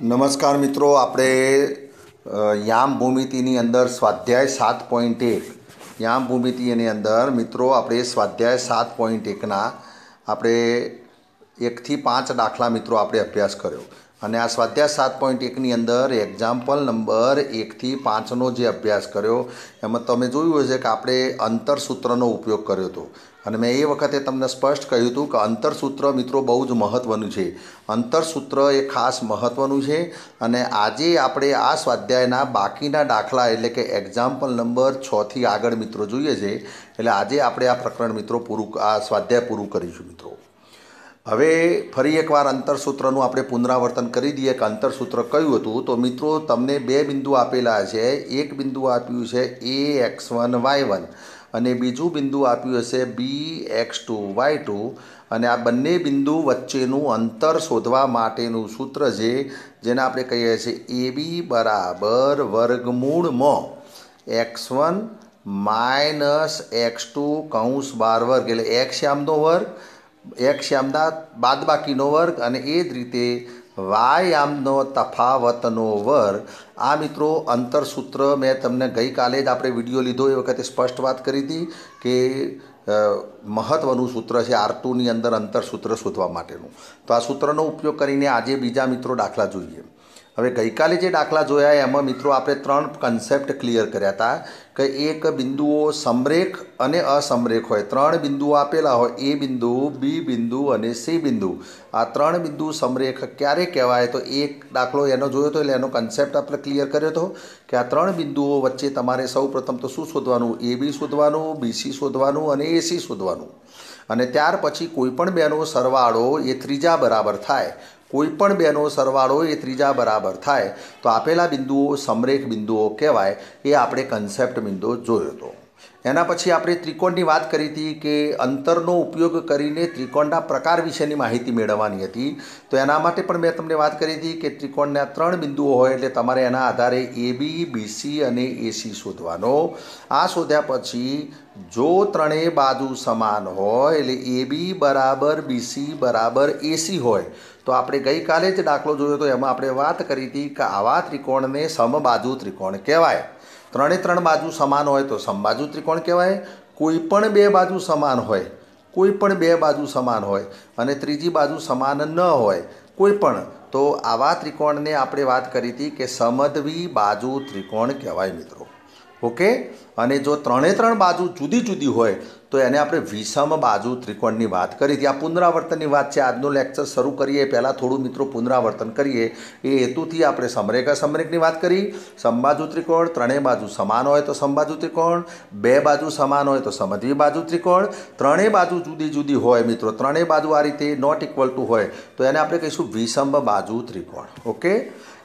નમસ્કાર મિત્રો, આપણે યામ ભૂમિતિની અંદર સ્વાધ્યાય સાત પોઈન્ટ એક. યામ ભૂમિતિની અંદર મિત્રો, આપણે સ્વાધ્યાય સાત પોઈન્ટ એકના, આપણે એકથી પાંચ દાખલા મિત્રો આપણે અભ્યાસ કર્યો. અને આ સ્વાધ્યાય સાત પોઈન્ટ એકની અંદર એક્ઝામ્પલ નંબર એકથી પાંચનો જે અભ્યાસ કર્યો, એમાં તમે જોયું હશે કે આપણે અંતરસૂત્રનો ઉપયોગ કર્યો હતો. અને મેં એ વખતે તમને સ્પષ્ટ કહ્યું હતું કે અંતરસૂત્ર મિત્રો બહુ જ મહત્ત્વનું છે. અંતરસૂત્ર એ ખાસ મહત્ત્વનું છે અને આજે આપણે આ સ્વાધ્યાયના બાકીના દાખલા એટલે કે એક્ઝામ્પલ નંબર છથી આગળ મિત્રો જોઈએ છે. એટલે આજે આપણે આ પ્રકરણ મિત્રો પૂરું આ સ્વાધ્યાય પૂરું કરીશું મિત્રો. હવે ફરી એકવાર અંતરસૂત્રનું આપણે પુનરાવર્તન કરી દઈએ કે અંતરસૂત્ર કયું હતું. તો મિત્રો, તમને બે બિંદુ આપેલા છે. એક બિંદુ આપ્યું છે A x one y one અને બીજું બિંદુ આપ્યું હશે B x two y two અને આ બંને બિંદુ વચ્ચેનું અંતર શોધવા માટેનું સૂત્ર છે, જેને આપણે કહીએ છીએ એ બી બરાબર વર્ગમૂળમાં x one minus x two કૌંસ બાર વર્ગ. એટલે એક્સ શ્યામનો વર્ગ એક શ્યામના બાદબાકીનો વર્ગ અને એ જ રીતે વાયામનો તફાવતનો વર્ગ. આ મિત્રો અંતરસૂત્ર મેં તમને ગઈકાલે જ આપણે વીડિયો લીધો, એ વખતે સ્પષ્ટ વાત કરી હતી કે મહત્ત્વનું સૂત્ર છે આર ટુની અંદર અંતરસૂત્ર શોધવા માટેનું. તો આ સૂત્રનો ઉપયોગ કરીને આજે બીજા મિત્રો દાખલા જોઈએ. હવે ગઈકાલે જે દાખલા જોયા, એમાં મિત્રો આપણે ત્રણ કન્સેપ્ટ ક્લિયર કર્યા હતા કે એક બિંદુઓ સમરેખ અને અસમરેખ હોય. ત્રણ બિંદુઓ આપેલા હોય. એ બિંદુ, બી બિંદુ અને સી બિંદુ. આ ત્રણ બિંદુ સમરેખ ક્યારે કહેવાય? તો એક દાખલો એનો જોયો હતો એટલે એનો કન્સેપ્ટ આપણે ક્લિયર કર્યો હતો કે આ ત્રણ બિંદુઓ વચ્ચે તમારે સૌ પ્રથમ તો શું શોધવાનું? એ, બી શોધવાનું બીસી શોધવાનું અને એસી શોધવાનું. અને ત્યાર પછી કોઈપણ બેનો સરવાળો એ ત્રીજા બરાબર થાય. કોઈપણ બેનો સરવાળો એ ત્રીજા બરાબર થાય, તો આપેલા બિંદુઓ સમરેખ બિંદુઓ કહેવાય, એ આપણે કન્સેપ્ટ બિંદુ જોયો હતો એના પછી આપણે ત્રિકોણની વાત કરી હતી કે અંતરનો ઉપયોગ કરીને ત્રિકોણના પ્રકાર વિશેની માહિતી મેળવવાની હતી. તો એના માટે પણ મેં તમને વાત કરી હતી કે ત્રિકોણના ત્રણ બિંદુઓ હોય એટલે તમારે એના આધારે એ બી બીસી અને એસી શોધવાનો. આ શોધ્યા પછી જો ત્રણેય બાજુ સમાન હોય, એટલે એ બી બરાબર બીસી બરાબર એસી હોય તો આપણે ગઈકાલે જ દાખલો જોયો હતો એમાં આપણે વાત કરી હતી કે આવા ત્રિકોણને સમબાજુ ત્રિકોણ કહેવાય. ત્રણે ત્રણ બાજુ સમાન હોય તો સમબાજુ ત્રિકોણ કહેવાય. કોઈ પણ બે બાજુ સમાન હોય, કોઈ પણ બે બાજુ સમાન હોય અને ત્રીજી બાજુ સમાન ન હોય, કોઈ પણ, તો આવા ત્રિકોણને આપણે વાત કરી હતી કે સમદ્વી બાજુ ત્રિકોણ કહેવાય મિત્રો. ઓકે? અને જો ત્રણે ત્રણ બાજુ જુદી જુદી હોય તો એને આપણે વિષમ બાજુ ત્રિકોણની વાત કરી. હતી આ પુનરાવર્તનની વાત છે. આજનું લેક્ચર શરૂ કરીએ. પહેલાં થોડું મિત્રો પુનરાવર્તન કરીએ. એ હેતુથી આપણે સમરેખા સમરેખની વાત કરી. સમબાજુ ત્રિકોણ ત્રણેય બાજુ સમાન હોય તો સમબાજુ ત્રિકોણ. બે બાજુ સમાન હોય તો સમદ્વી બાજુ ત્રિકોણ. ત્રણેય બાજુ જુદી જુદી હોય મિત્રો. ત્રણેય બાજુ આ રીતે નોટ ઇક્વલ ટુ હોય તો એને આપણે કહીશું વિષમ બાજુ ત્રિકોણ. ઓકે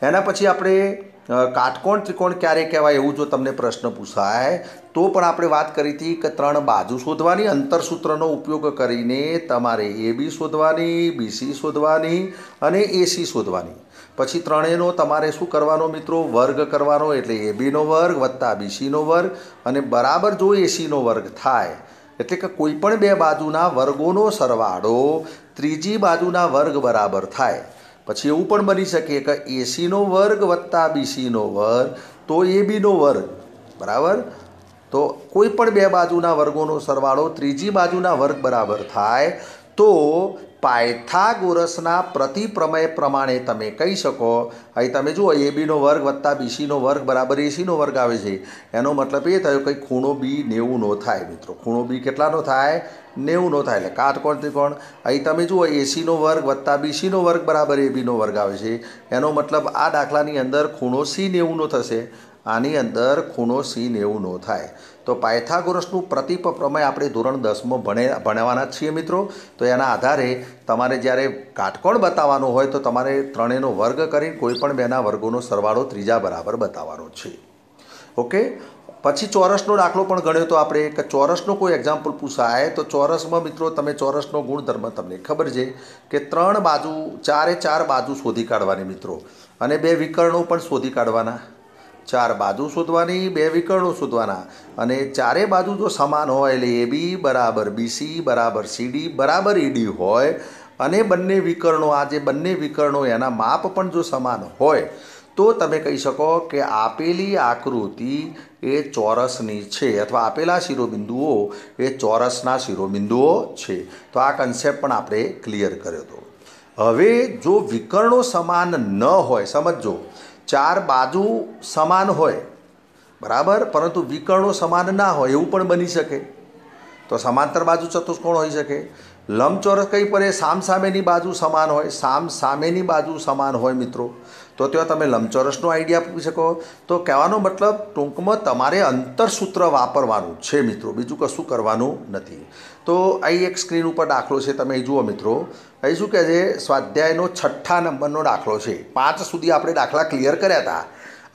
એના પછી આપણે કાટકોણ ત્રિકોણ ક્યારે કહેવાય એવું જો તમને પ્રશ્ન પૂછાય તો પણ આપણે વાત કરી હતી કે ત્રણ બાજુ શોધવાની, અંતરસૂત્રનો ઉપયોગ કરીને તમારે એ બી શોધવાની બીસી શોધવાની અને એસી શોધવાની. પછી ત્રણેયનો તમારે શું કરવાનો મિત્રો? વર્ગ કરવાનો, એટલે એ બીનો વર્ગ વત્તા બીસીનો વર્ગ. અને બરાબર જો એસીનો વર્ગ થાય, એટલે કે કોઈપણ બે બાજુના વર્ગોનો સરવાળો ત્રીજી બાજુના વર્ગ બરાબર થાય. પછી એવું પણ બની શકે કે એસીનો વર્ગ વત્તા બીસીનો વર્ગ, તો એ બીનો વર્ગ. બરાબર? તો કોઈ પણ બે બાજુના વર્ગોનો સરવાળો ત્રીજી બાજુના વર્ગ બરાબર થાય, તો પાયથાગોરસના પ્રતિપ્રમેય પ્રમાણે તમે કહી શકો. અહીં તમે જુઓ, એ બીનો વર્ગ વત્તા બીસીનો વર્ગ બરાબર એસીનો વર્ગ આવે છે. એનો મતલબ એ થયો કે ખૂણો બી નેવુંનો થાય મિત્રો. ખૂણો બી કેટલાનો થાય? નેવુંનો થાય. એટલે કાટકોણ ત્રિકોણ? અહીં તમે જુઓ એસીનો વર્ગ વત્તા બીસીનો વર્ગ બરાબર એ બીનો વર્ગ આવે છે. એનો મતલબ આ દાખલાની અંદર ખૂણો સી નેવુંનો થશે. આની અંદર ખૂણો સી નેવુંનો થાય. તો પાયથાગોરસનું પ્રતિપ પ્રમેય આપણે ધોરણ દસમાં ભણે, ભણવાના જ છીએ મિત્રો. તો એના આધારે તમારે જ્યારે કાટકોણ બતાવવાનો હોય તો તમારે ત્રણેયનો વર્ગ કરી કોઈપણ બેના વર્ગોનો સરવાળો ત્રીજા બરાબર બતાવવાનો છે. ઓકે? પછી ચોરસનો દાખલો પણ ગણ્યો તો આપણે કે ચોરસનો કોઈ એક્ઝામ્પલ પૂછાય તો ચોરસમાં મિત્રો તમે ચોરસનો ગુણધર્મ તમને ખબર છે કે ત્રણ બાજુ, ચારે ચાર બાજુ શોધી કાઢવાની મિત્રો. અને બે વિકર્ણો પણ શોધી કાઢવાના. ચાર બાજુ શોધવાની, બે વિકર્ણો શોધવાના. અને ચારે બાજુ જો સમાન હોય, એટલે એ બી બરાબર બીસી બરાબર સીડી બરાબર ઈડી હોય, અને બંને વિકર્ણો, આ જે બંને વિકર્ણો, એના માપ પણ જો સમાન હોય, તો તમે કહી શકો કે આપેલી આકૃતિ એ ચોરસની છે, અથવા આપેલા શિરોબિંદુઓ એ ચોરસના શિરોબિંદુઓ છે. તો આ કન્સેપ્ટ પણ આપણે ક્લિયર કર્યો હતો. હવે જો વિકર્ણો સમાન ન હોય સમજો ચાર બાજુ સમાન હોય, બરાબર? પરંતુ વિકર્ણો સમાન ના હોય, એવું પણ બની શકે. તો સમાંતર બાજુ ચતુષ્કોણ હોઈ શકે. લંબચોરસ કઈ પડે સામ સામેની બાજુ સમાન હોય, સામ સામેની બાજુ સમાન હોય મિત્રો. તો ત્યાં તમે લંબચોરસનો આઈડિયા આપી શકો. તો કહેવાનો મતલબ ટૂંકમાં તમારે અંતરસૂત્ર વાપરવાનું છે મિત્રો. બીજું કશું કરવાનું નથી. તો અહીં એક સ્ક્રીન ઉપર દાખલો છે, તમે જુઓ મિત્રો. અહીં શું કહે છે? સ્વાધ્યાયનો છઠ્ઠા નંબરનો દાખલો છે. પાંચ સુધી આપણે દાખલા ક્લિયર કર્યા હતા.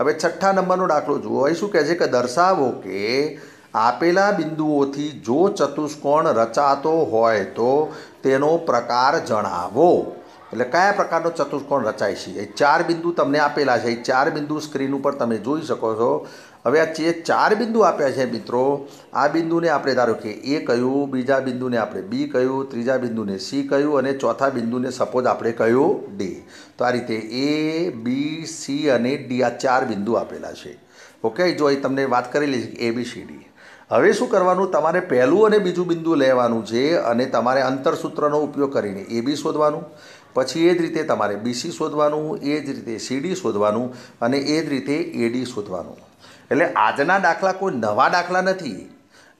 હવે છઠ્ઠા નંબરનો દાખલો જુઓ. અહીં શું કહે છે કે દર્શાવો કે આપેલા બિંદુઓથી જો ચતુષ્કોણ રચાતો હોય તો તેનો પ્રકાર જણાવો. એટલે કયા પ્રકારનો ચતુષ્કોણ રચાય છે? એ ચાર બિંદુ તમને આપેલા છે. એ ચાર બિંદુ સ્ક્રીન ઉપર તમે જોઈ શકો છો. હવે આ જે ચાર બિંદુ આપ્યા છે મિત્રો, આ બિંદુને આપણે ધારો કે એ કહ્યું, બીજા બિંદુને આપણે બી કહ્યું, ત્રીજા બિંદુને સી કહ્યું અને ચોથા બિંદુને સપોઝ આપણે કહ્યું ડી. તો આ રીતે એ, બી, સી અને ડી આ ચાર બિંદુ આપેલા છે. ઓકે, જો અહીં તમને વાત કરેલી છે એ, બી, સી, ડી. હવે શું કરવાનું? તમારે પહેલું અને બીજું બિંદુ લેવાનું છે અને તમારે અંતરસૂત્રનો ઉપયોગ કરીને એ, બી શોધવાનું. પછી એ જ રીતે તમારે બીસી શોધવાનું, એ જ રીતે સીડી શોધવાનું અને એ જ રીતે એડી શોધવાનું. એટલે આજના દાખલા કોઈ નવા દાખલા નથી.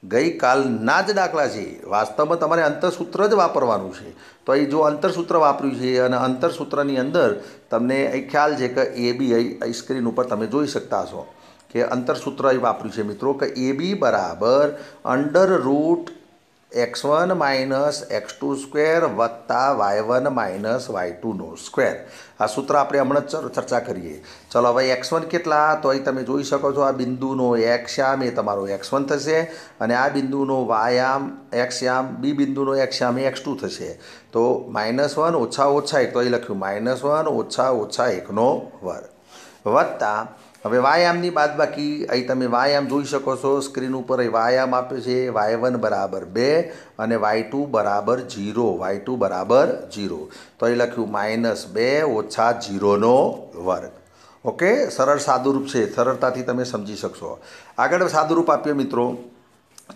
ગઈકાલના જ દાખલા છે. વાસ્તવમાં તમારે અંતરસૂત્ર જ વાપરવાનું છે. તો અહીં જો અંતરસૂત્ર વાપર્યું છે અને અંતરસૂત્રની અંદર તમને એ ખ્યાલ છે કે એ બી અહીં સ્ક્રીન ઉપર તમે જોઈ શકતા છો કે અંતરસૂત્ર વાપર્યું છે. મિત્રો, કે એ બી બરાબર under root x one minus x two square વત્તા વાય વન માઇનસ વાય ટુનો સ્ક્વેર. આ સૂત્ર આપણે હમણાં જ ચર્ચા કરીએ. ચલો, હવે એક્સ વન કેટલા? તો અહીં તમે જોઈ શકો છો આ બિંદુનો એક્સયામ એ તમારો એક્સ વન થશે. અને આ બિંદુનો વાયામ એક્સયામ બી બિંદુનો એક્સયામ એ એક્સ ટુ થશે. તો માઇનસ વન ઓછા ઓછા એક, તો અહીં લખ્યું માઇનસ વન ઓછા ઓછા એકનો વર્ગ. વત્તા હવે વાયામની બાદ બાકી અહીં તમે વાયામ જોઈ શકો છો, સ્ક્રીન ઉપર અહીં વાયામ આપ્યો છે વાય વન બરાબર બે અને વાય ટુ બરાબર જીરો વાય ટુ બરાબર જીરો તો અહીં લખ્યું માઇનસ બે ઓછા જીરોનો વર્ગ. ઓકે? સરળ સાદુરૂપ છે. સરળતાથી તમે સમજી શકશો. આગળ સાદુરૂપ આપ્યો મિત્રો.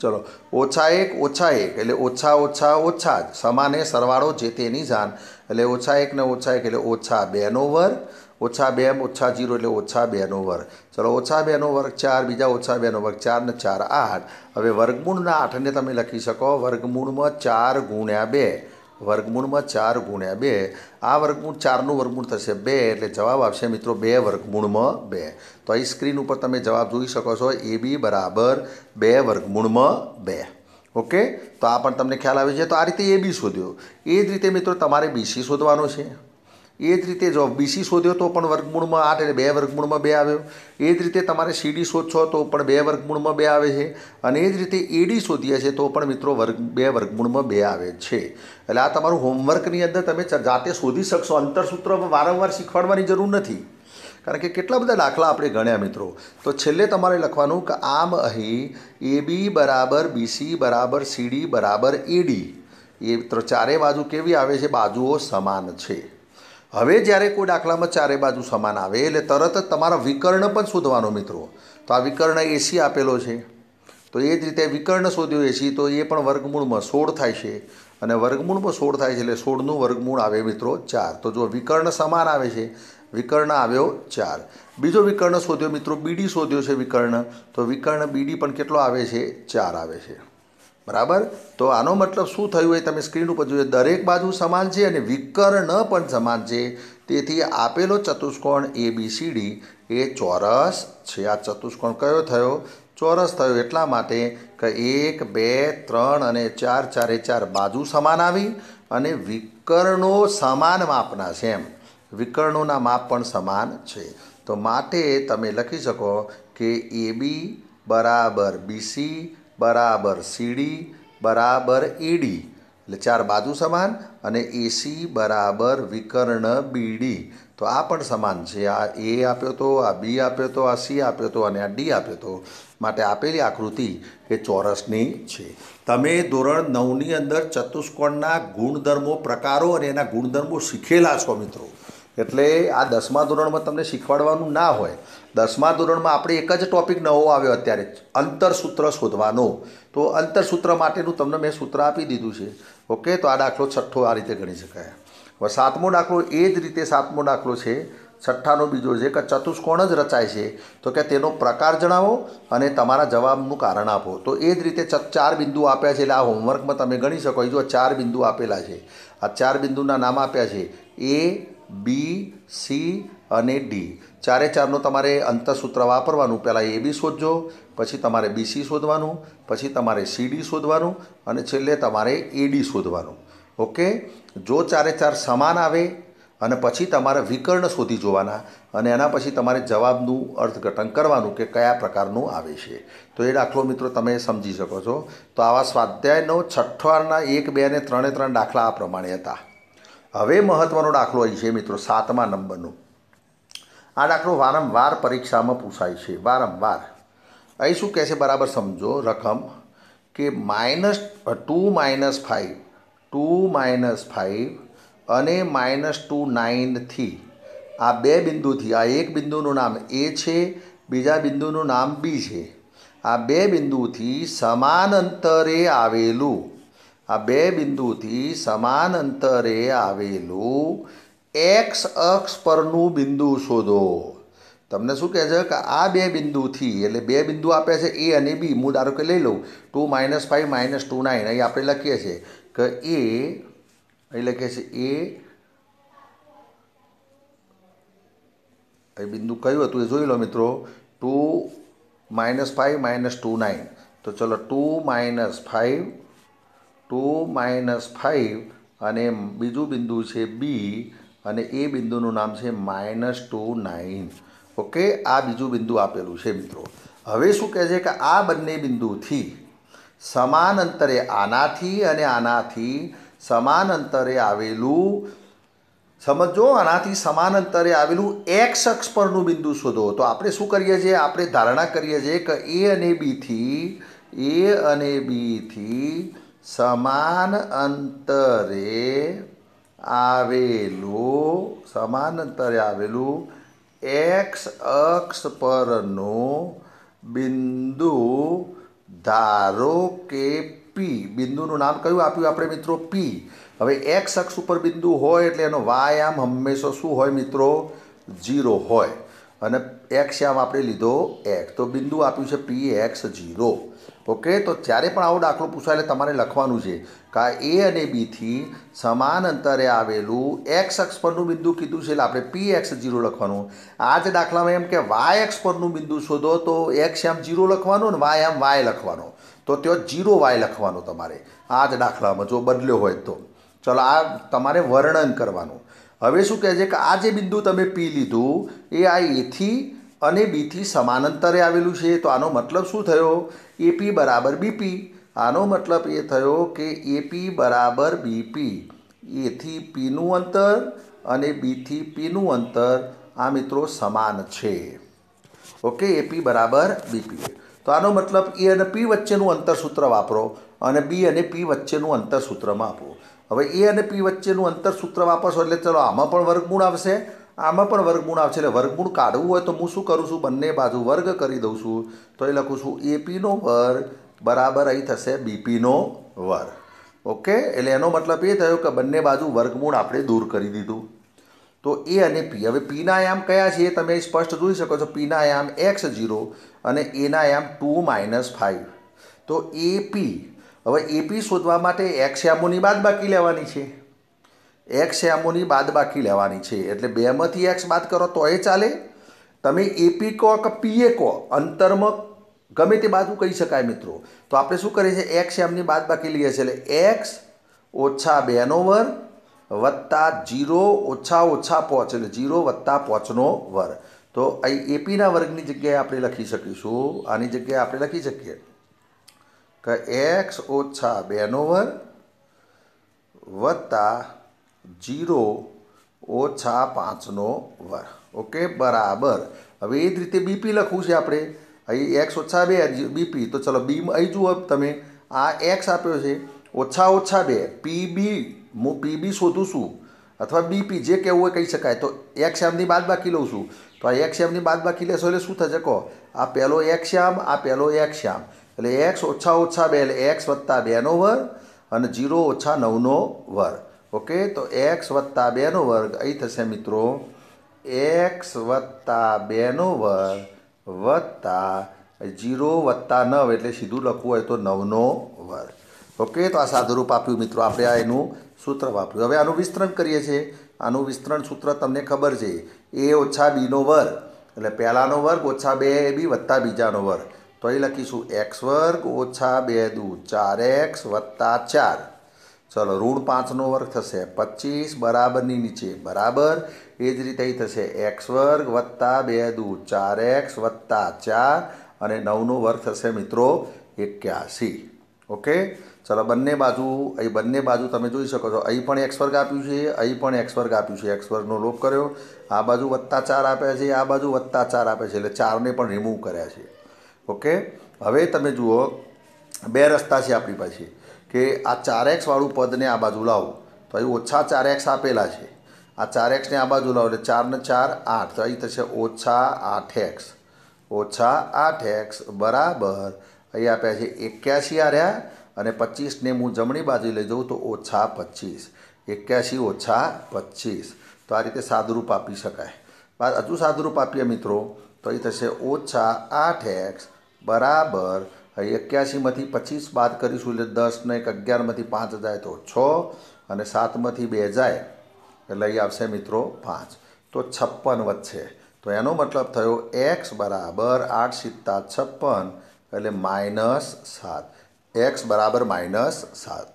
ચલો. ઓછા એક ઓછા એક, એટલે ઓછા ઓછા ઓછા જ. સમાને સરવાળો જે તેની જાન. એટલે ઓછા એક ને ઓછા એક, એટલે ઓછા બેનો વર્ગ. ઓછા બે ઓછા જીરો એટલે ઓછા બેનો વર્ગ. ચલો, ઓછા બેનો વર્ગ ચાર, બીજા ઓછા બેનો વર્ગ ચાર ને ચાર, આઠ. હવે વર્ગમૂળના આઠને તમે લખી શકો. વર્ગમૂળમાં ચાર ગુણ્યા બે. વર્ગમૂળમાં ચાર ગુણ્યા બે. આ વર્ગમૂળ ચારનું વર્ગમૂળ થશે બે, એટલે જવાબ આવશે મિત્રો બે વર્ગમૂળમાં બે. તો અહીં સ્ક્રીન ઉપર તમે જવાબ જોઈ શકો છો. એ બી બરાબર બે વર્ગમૂળમાં બે. ઓકે? તો આ પણ તમને ખ્યાલ આવે છે તો આ રીતે એ બી શોધ્યો. એ જ રીતે મિત્રો તમારે બીસી શોધવાનો છે. એ જ રીતે જો બીસી શોધ્યો તો પણ વર્ગમૂળમાં આઠ એટલે બે વર્ગમૂળમાં બે આવ્યો. એ જ રીતે તમારે સીડી શોધશો તો પણ બે વર્ગમૂળમાં બે આવે છે. અને એ જ રીતે એડી શોધીએ છે તો પણ મિત્રો વર્ગ, બે વર્ગમૂળમાં બે આવે છે. એટલે આ તમારું હોમવર્કની અંદર તમે જાતે શોધી શકશો. અંતરસૂત્ર વારંવાર શીખવાડવાની જરૂર નથી. કારણ કે કેટલા બધા દાખલા આપણે ગણ્યા મિત્રો. તો છેલ્લે તમારે લખવાનું કે આમ અહીં એ બી બરાબર બીસી બરાબર સીડી બરાબર એડી એ ચારે બાજુ કેવી આવે છે? બાજુઓ સમાન છે. હવે જ્યારે કોઈ દાખલામાં ચારે બાજુ સમાન આવે, એટલે તરત જ તમારા વિકર્ણ પણ શોધવાનો મિત્રો. તો આ વિકર્ણ એસી આપેલો છે? તો એ જ રીતે વિકર્ણ શોધ્યો એસી તો એ પણ વર્ગમૂળમાં સોળ થાય છે. અને વર્ગમૂળમાં સોળ થાય છે એટલે સોળનું વર્ગમૂળ આવે મિત્રો ચાર. તો જો વિકર્ણ સમાન આવે છે, વિકર્ણ આવ્યો ચાર. બીજો વિકર્ણ શોધ્યો મિત્રો, બીડી શોધ્યો છે વિકર્ણ. તો વિકર્ણ બીડી પણ કેટલો આવે છે? ચાર આવે છે. બરાબર? તો આનો મતલબ શું થયું એ તમે સ્ક્રીન ઉપર જોઈએ દરેક બાજુ સમાન છે અને વિકર્ણ પણ સમાન છે. તેથી આપેલો ચતુષ્કોણ એ બી સી ડી એ ચોરસ છે. આ ચતુષ્કોણ કયો થયો? ચોરસ થયો એટલા માટે કે એક, બે, ત્રણ અને ચાર, ચારે ચાર બાજુ સમાન આવી અને વિકર્ણો સમાન માપના છે એમ. વિકર્ણોના માપ પણ સમાન છે. તો માટે તમે લખી શકો કે એ બી બરાબર બીસી બરાબર સીડી બરાબર ઈડી. એટલે ચાર બાજુ સમાન અને એસી બરાબર વિકર્ણ બીડી. તો આ પણ સમાન છે. આ એ આપ્યો તો, આ બી આપ્યો તો, આ સી આપ્યો તો અને આ ડી આપ્યો તો. માટે આપેલી આકૃતિ એ ચોરસની છે. તમે ધોરણ નવની અંદર ચતુષ્કોણના ગુણધર્મો, પ્રકારો અને એના ગુણધર્મો શીખેલા છો મિત્રો. એટલે આ દસમા ધોરણમાં તમને શીખવાડવાનું ના હોય. દસમા ધોરણમાં આપણે એક જ ટોપિક નવો આવ્યો અત્યારે, અંતરસૂત્ર શોધવાનો. તો અંતરસૂત્ર માટેનું તમને મેં સૂત્ર આપી દીધું છે. ઓકે, તો આ દાખલો છઠ્ઠો આ રીતે ગણી શકાય. હવે સાતમો દાખલો એ જ રીતે સાતમો દાખલો છે. છઠ્ઠાનો બીજો છે કે ચતુષ્કોણ જ રચાય છે. તો કે તેનો પ્રકાર જણાવો અને તમારા જવાબનું કારણ આપો. તો એ જ રીતે ચાર બિંદુ આપ્યા છે. એટલે આ હોમવર્કમાં તમે ગણી શકો. જો ચાર બિંદુ આપેલા છે. આ ચાર બિંદુના નામ આપ્યા છે. એ બી સી અને ડી ચારે ચારનું તમારે અંતસૂત્ર વાપરવાનું. પહેલાં એ બી શોધજો, પછી તમારે બીસી શોધવાનું, પછી તમારે સીડી શોધવાનું અને છેલ્લે તમારે એડી શોધવાનું. ઓકે જો ચારે ચાર સમાન આવે અને પછી તમારે વિકર્ણ શોધી જોવાના અને એના પછી તમારે જવાબનું અર્થઘટન કરવાનું કે કયા પ્રકારનું આવે છે. તો એ દાખલો મિત્રો તમે સમજી શકો છો. તો આવા સ્વાધ્યાયનો છઠ્ઠાના એક, બે અને ત્રણે ત્રણ દાખલા આ પ્રમાણે હતા. હવે મહત્ત્વનો દાખલો અહીં છે મિત્રો, સાતમા નંબરનો. આ દાખલો વારંવાર પરીક્ષામાં પૂછાય છે, વારંવાર. અહીં શું કહે છે બરાબર સમજો, રકમ, કે minus two minus five, two minus five અને માઇનસ ટુ નાઇનથી. આ બે બિંદુથી, આ એક બિંદુનું નામ એ છે, બીજા બિંદુનું નામ બી છે. આ બે બિંદુથી સમાન અંતરે આવેલું આ બે બિંદુથી સમાન અંતરે આવેલું એક્સ અક્ષ પરનું બિંદુ શોધો. તમને શું કહે છે કે આ બે બિંદુથી, એટલે બે બિંદુ આપે છે એ અને બી, હું ધારો કે લઈ લઉં, two minus five minus two nine, અહીં આપણે લખીએ છીએ કે એ, અહીં લખીએ છીએ એ એ બિંદુ કયું હતું એ જોઈ લો મિત્રો, two minus five minus two nine. તો ચલો two minus five two minus five અને બીજું બિંદુ છે બી અને એ બિંદુનું નામ છે માઇનસ ટુ નાઇન. ઓકે? આ બીજું બિંદુ આપેલું છે મિત્રો. હવે શું કહે છે કે આ બંને બિંદુથી સમાન અંતરે આનાથી અને આનાથી સમાન અંતરે આવેલું સમજો, આનાથી સમાન અંતરે આવેલું એક્સ અક્ષ પરનું બિંદુ શોધો. તો આપણે શું કરીએ છીએ? આપણે ધારણા કરીએ છીએ કે એ અને બીથી એ અને બીથી સમાન અંતરે આવેલું, સમાન અંતરે આવેલું એક્સ અક્ષ પરનું બિંદુ ધારો કે પી બિંદુનું નામ કયું આપ્યું આપણે મિત્રો? પી હવે એક્સ અક્ષ ઉપર બિંદુ હોય એટલે એનો વાય આમ હંમેશા શું હોય મિત્રો? જીરો હોય. અને એક્સ આમ આપણે લીધો એક્સ તો બિંદુ આપ્યું છે પી એક્સ જીરો ઓકે, તો જ્યારે પણ આવો દાખલો પૂછાય એટલે તમારે લખવાનું છે કે એ અને બીથી સમાન અંતરે આવેલું એક્સ અક્ષ પરનું બિંદુ કીધું છે એટલે આપણે પી એક્સ જીરો લખવાનું. આ જ દાખલામાં એમ કે વાય એક્સ પરનું બિંદુ શોધો તો એક્સ એમ જીરો લખવાનું ને વાય એમ વાય લખવાનો. તો ત્યાં જીરો વાય લખવાનો તમારે. આ જ દાખલામાં જો બદલ્યો હોય તો. ચલો, આ તમારે વર્ણન કરવાનું. હવે શું કહે છે કે આ જે બિંદુ તમે પી લીધું, એ આ એથી અને બીથી સમાંતરે આવેલું છે. તો આનો મતલબ શું થયો? એપી બરાબર બીપી આનો મતલબ એ થયો કે એપી બરાબર બીપી એથી પીનું અંતર અને બીથી પીનું અંતર આ મિત્રો સમાન છે. ઓકે એપી બરાબર બીપી તો આનો મતલબ એ અને પી વચ્ચેનું અંતરસૂત્ર વાપરો અને બી અને પી વચ્ચેનું અંતરસૂત્રમાં આપો. હવે એ અને પી વચ્ચેનું અંતરસૂત્ર વાપરશો એટલે ચલો આમાં પણ વર્ગમૂળ આવશે. આમાં પણ વર્ગમૂળ આવશે. એટલે વર્ગમૂળ કાઢવું હોય તો હું શું કરું છું? બંને બાજુ વર્ગ કરી દઉં છું. તો એ લખું છું એપીનો વર્ગ બરાબર અહીં થશે બીપીનો વર્ગ. ઓકે એટલે એનો મતલબ એ થયો કે બંને બાજુ વર્ગમૂળ આપણે દૂર કરી દીધું. તો એ અને પી હવે પીના આયામ કયા છે એ તમે સ્પષ્ટ જોઈ શકો છો. પીના આયામ એક્સ જીરો અને એના આયામ ટુ માઇનસ ફાઇવ તો એપી હવે એપી શોધવા માટે એક્સ યામોની બાદ બાકી લેવાની છે. એક્સ યામોની બાદ બાકી લેવાની છે. એટલે બેમાંથી એક્સ બાદ કરો તો એ ચાલે. તમે એપી કહો કે પીએ કહો અંતરમાં ગમે તે બાજુ કહી શકાય મિત્રો. તો આપણે શું કરીએ છીએ? એક્સ એમની બાદ બાકી લઈએ છીએ. એટલે એક્સ ઓછા બેનો વર વત્તા જીરો ઓછા ઓછા પોચ, એટલે જીરો વત્તા પોચનો વર. તો અહીં એપીના વર્ગની જગ્યાએ આપણે લખી શકીશું. આની જગ્યાએ આપણે લખી શકીએ. કે એક્સ ઓછા બેનો વર વત્તા જીરો ઓછા પાંચનો વર્ગ ઓકે? બરાબર. હવે એ જ રીતે બીપી લખવું છે આપણે. અહીં એક્સ ઓછા બે બીપી તો ચલો બી અહીં જુઓ, તમે આ એક્સ આપ્યો છે. ઓછા ઓછા બે. પી બી હું પી બી શોધું છું. અથવા બીપી જે કહેવું હોય કહી શકાય. તો એક્સ એમની બાદ બાકી લઉં છું. તો આ એક્સ એમની બાદ બાકી લેશો એટલે શું થશે? કહો. આ પહેલો એક્સ શ્યામ, આ પહેલો એક્સ શ્યામ. એટલે એક્સ ઓછા ઓછા બે, એટલે એક્સ વત્તા બેનો વર્ગ અને જીરો ઓછા નવનો વર્ગ ઓકે, તો એક્સ વત્તા બેનો વર્ગ, અહીં થશે મિત્રો એક્સ વત્તા બેનો વર્ગ વત્તા જીરો વત્તા નવ, એટલે સીધું લખવું હોય તો નવનો વર્ગ. ઓકે, તો આ સાદુરૂપ આપ્યું મિત્રો, આપણે આ એનું સૂત્ર વાપર્યું. હવે આનું વિસ્તરણ કરીએ છીએ. આનું વિસ્તરણ સૂત્ર તમને ખબર છે. એ ઓછા બીનો વર્ગ, એટલે પહેલાંનો વર્ગ ઓછા બે એ બી વત્તા બીજાનો વર્ગ. તો અહીં લખીશું એક્સ વર્ગ ઓછા બે દુ ચાર એક્સ વત્તા ચાર. ચલો, ઋણ પાંચનો વર્ગ થશે. પચીસ બરાબરની નીચે. બરાબર? એ જ રીતે અહીં થશે. એક્સ વર્ગ વત્તા બે દુ ચાર એક્સ વત્તા ચાર અને નવનો વર્ગ થશે મિત્રો એક્યાસી. ઓકે? ચલો, બંને બાજુ, અહીં બંને બાજુ તમે જોઈ શકો છો. અહીં પણ એક્સ વર્ગ આપ્યું છે, અહીં પણ એક્સ વર્ગ આપ્યું છે. એક્સ વર્ગનો લોપ કર્યો. આ બાજુ વત્તા ચાર આપ્યા છે, આ બાજુ વત્તા ચાર આપ્યા છે. એટલે ચારને પણ રિમૂવ કર્યા છે. ઓકે? હવે તમે જુઓ, બે રસ્તા છે આપણી પાસે. કે આ ચાર એક્સવાળું પદને આ બાજુ લાવો. તો અહીં ઓછા ચાર એક્સ આપેલા છે. આ ચાર એક્સને આ બાજુ લાવો એટલે ચારને ચાર આઠ. તો અહીં થશે ઓછા આઠ એક્સ ઓછા આઠ એક્સ બરાબર. અહીં આપ્યા છે એક્યાસી આ રહ્યા અને પચીસને હું જમણી બાજુ લઈ જાઉં તો ઓછા પચીસ. એક્યાસી ઓછા પચીસ. તો આ રીતે સાદુરૂપ આપી શકાય. બાદ હજુ સાદુરૂપ આપીએ મિત્રો. તો અહીં થશે ઓછા આઠ એક્સ બરાબર. એક્યાસીમાંથી પચીસ બાદ કરીશું એટલે દસને એક અગિયારમાંથી પાંચ જાય તો છ અને સાતમાંથી બે જાય એટલે અહીં આવશે મિત્રો પાંચ. તો છપ્પન વધશે. તો એનો મતલબ થયો એક્સ બરાબર આઠ સિત્તા છપ્પન એટલે માઇનસ સાત. એક્સ બરાબર માઇનસ સાત.